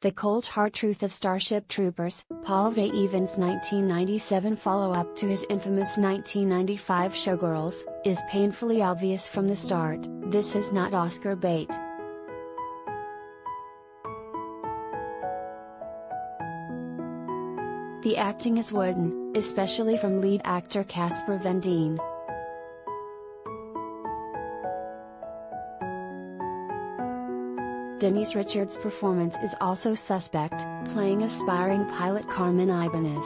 The Cold Hard Truth of Starship Troopers, Paul Verhoeven's 1997 follow-up to his infamous 1995 Showgirls, is painfully obvious from the start, this is not Oscar bait. The acting is wooden, especially from lead actor Casper Van Dien. Denise Richards' performance is also suspect, playing aspiring pilot Carmen Ibanez.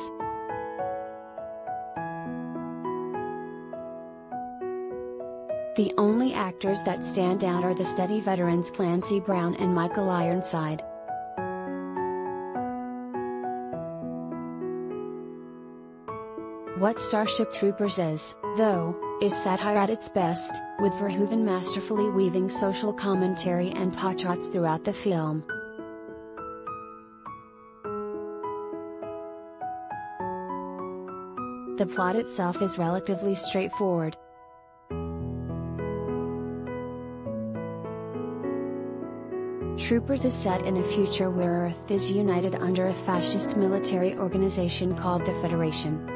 The only actors that stand out are the steady veterans Clancy Brown and Michael Ironside. What Starship Troopers is, though, is satire at its best, with Verhoeven masterfully weaving social commentary and potshots throughout the film. The plot itself is relatively straightforward. Troopers is set in a future where Earth is united under a fascist military organization called the Federation.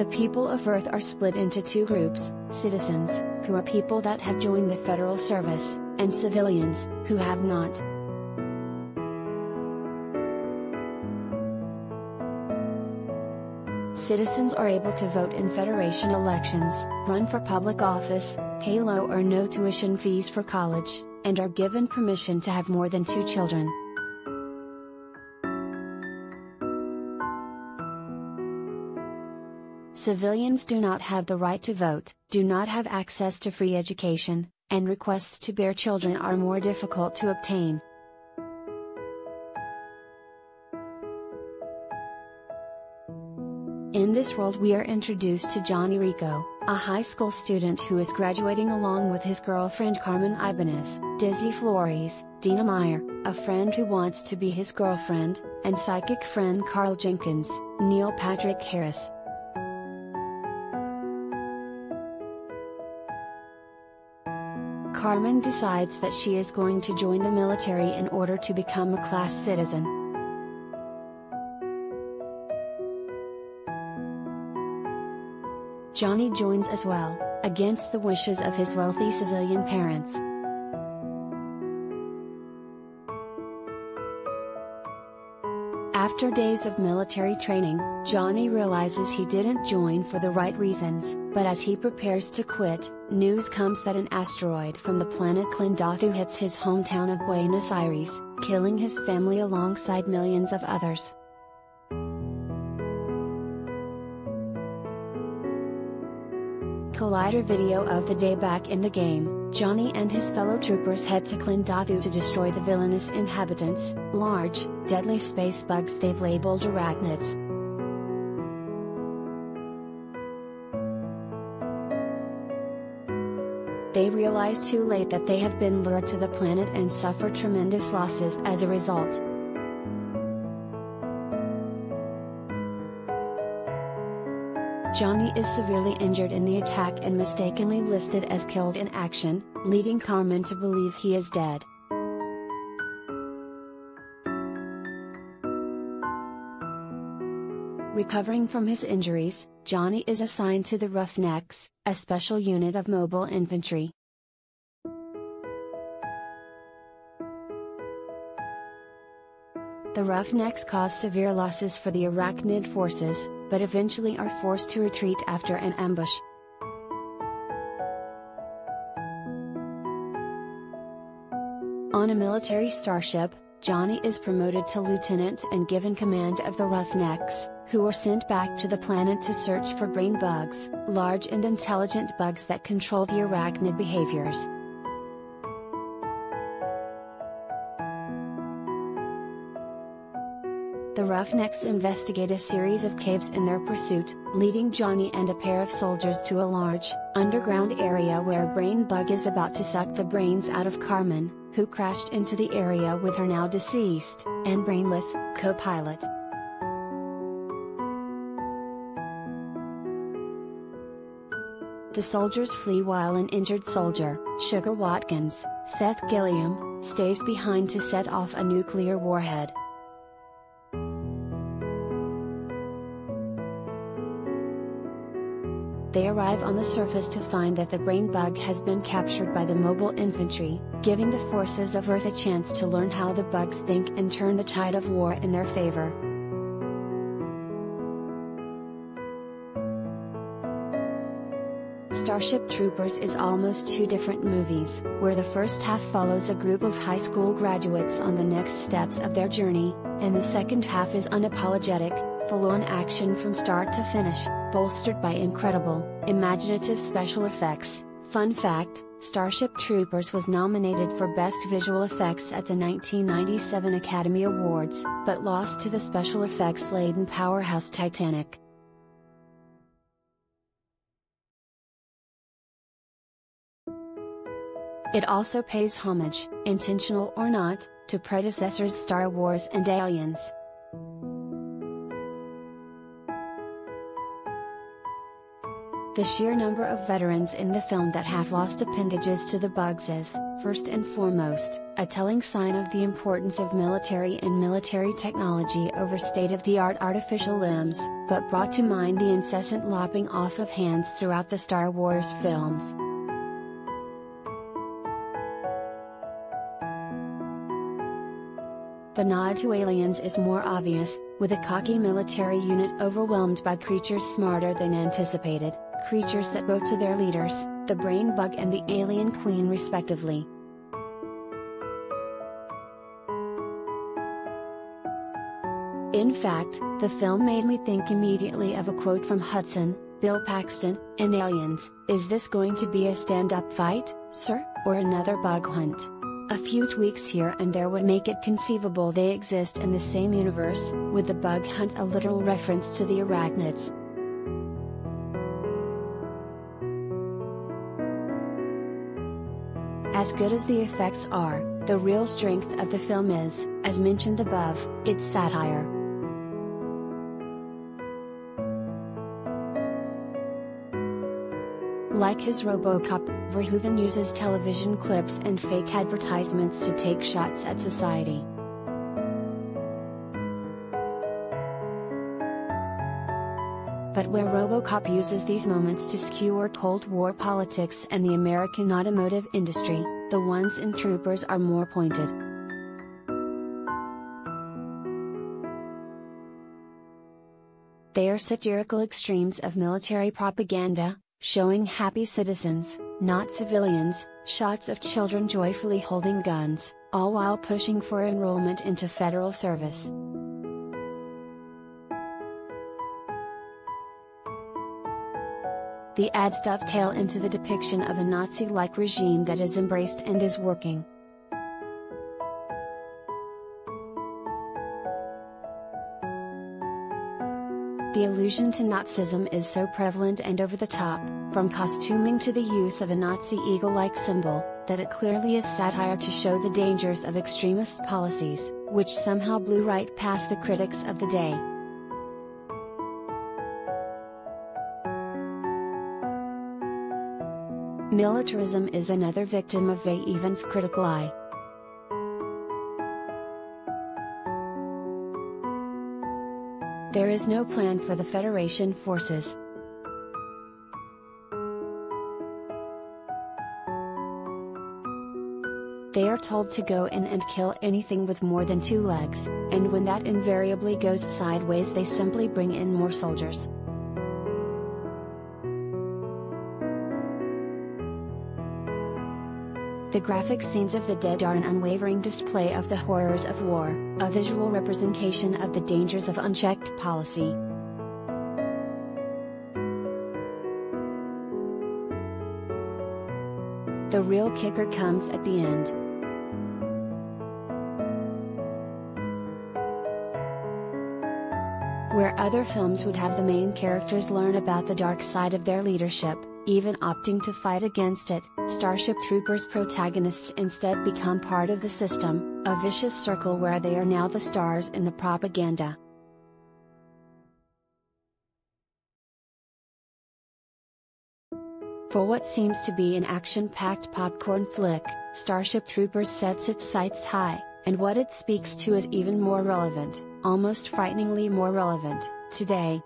The people of Earth are split into two groups, citizens, who are people that have joined the federal service, and civilians, who have not. Citizens are able to vote in Federation elections, run for public office, pay low or no tuition fees for college, and are given permission to have more than two children. Civilians do not have the right to vote, do not have access to free education, and requests to bear children are more difficult to obtain. In this world we are introduced to Johnny Rico, a high school student who is graduating along with his girlfriend Carmen Ibanez, Dizzy Flores, Dina Meyer, a friend who wants to be his girlfriend, and psychic friend Carl Jenkins, Neil Patrick Harris, Carmen decides that she is going to join the military in order to become a class citizen. Johnny joins as well, against the wishes of his wealthy civilian parents. After days of military training, Johnny realizes he didn't join for the right reasons, but as he prepares to quit, news comes that an asteroid from the planet Klendathu hits his hometown of Buenos Aires, killing his family alongside millions of others. Collider video of the day back in the game, Johnny and his fellow troopers head to Klendathu to destroy the villainous inhabitants, large, deadly space bugs they've labeled arachnids. They realize too late that they have been lured to the planet and suffer tremendous losses as a result. Johnny is severely injured in the attack and mistakenly listed as killed in action, leading Carmen to believe he is dead. Recovering from his injuries, Johnny is assigned to the Roughnecks, a special unit of mobile infantry. The Roughnecks cause severe losses for the Arachnid forces, but eventually are forced to retreat after an ambush. On a military starship, Johnny is promoted to lieutenant and given command of the Roughnecks, who are sent back to the planet to search for brain bugs, large and intelligent bugs that control the arachnid behaviors. The Roughnecks investigate a series of caves in their pursuit, leading Johnny and a pair of soldiers to a large, underground area where brain bug is about to suck the brains out of Carmen, who crashed into the area with her now deceased, and brainless, co-pilot. The soldiers flee while an injured soldier, Sugar Watkins, Seth Gilliam, stays behind to set off a nuclear warhead. They arrive on the surface to find that the brain bug has been captured by the mobile infantry, giving the forces of Earth a chance to learn how the bugs think and turn the tide of war in their favor. Starship Troopers is almost two different movies, where the first half follows a group of high school graduates on the next steps of their journey, and the second half is unapologetic, full-on action from start to finish, bolstered by incredible, imaginative special effects. Fun fact, Starship Troopers was nominated for Best Visual Effects at the 1997 Academy Awards, but lost to the special effects-laden powerhouse Titanic. It also pays homage, intentional or not, to predecessors Star Wars and Aliens. The sheer number of veterans in the film that have lost appendages to the bugs is, first and foremost, a telling sign of the importance of military and military technology over state-of-the-art artificial limbs, but brought to mind the incessant lopping off of hands throughout the Star Wars films. The nod to aliens is more obvious, with a cocky military unit overwhelmed by creatures smarter than anticipated, creatures that bow to their leaders, the brain bug and the alien queen respectively. In fact, the film made me think immediately of a quote from Hudson, Bill Paxton, in Aliens, Is this going to be a stand-up fight, sir, or another bug hunt? A few tweaks here and there would make it conceivable they exist in the same universe, with the bug hunt a literal reference to the arachnids. As good as the effects are, the real strength of the film is, as mentioned above, its satire. Like his Robocop, Verhoeven uses television clips and fake advertisements to take shots at society. Where Robocop uses these moments to skewer Cold War politics and the American automotive industry, the ones in Troopers are more pointed. They are satirical extremes of military propaganda, showing happy citizens, not civilians, shots of children joyfully holding guns, all while pushing for enrollment into federal service. The ads dovetail into the depiction of a Nazi-like regime that is embraced and is working. The allusion to Nazism is so prevalent and over the top, from costuming to the use of a Nazi eagle-like symbol, that it clearly is satire to show the dangers of extremist policies, which somehow blew right past the critics of the day. Militarism is another victim of Verhoeven's critical eye. There is no plan for the Federation forces. They are told to go in and kill anything with more than two legs, and when that invariably goes sideways they simply bring in more soldiers. The graphic scenes of the dead are an unwavering display of the horrors of war, a visual representation of the dangers of unchecked policy. The real kicker comes at the end. Where other films would have the main characters learn about the dark side of their leadership, even opting to fight against it, Starship Troopers protagonists instead become part of the system, a vicious circle where they are now the stars in the propaganda. For what seems to be an action packed popcorn flick, Starship Troopers sets its sights high, and what it speaks to is even more relevant, almost frighteningly more relevant, today.